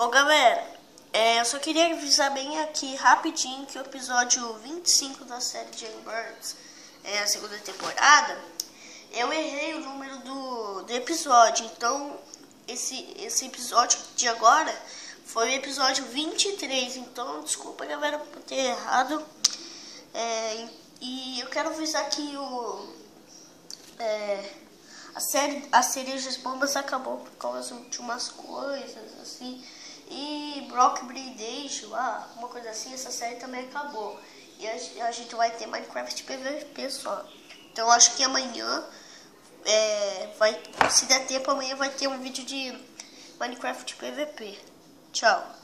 Ô galera, é, eu só queria avisar bem aqui rapidinho que o episódio 25 da série Jailbirds, é a segunda temporada, eu errei o número do, do episódio. Então, esse, esse episódio de agora foi o episódio 23. Então, desculpa galera por ter errado. É, e eu quero avisar que o. É, a série As Cerejas Bombas acabou por causa de umas coisas assim. Brock Bridage, ah, uma coisa assim, essa série também acabou. E a, a gente vai ter Minecraft PVP só. Então acho que amanhã, é, vai, se der tempo, amanhã vai ter um vídeo de Minecraft PVP. Tchau.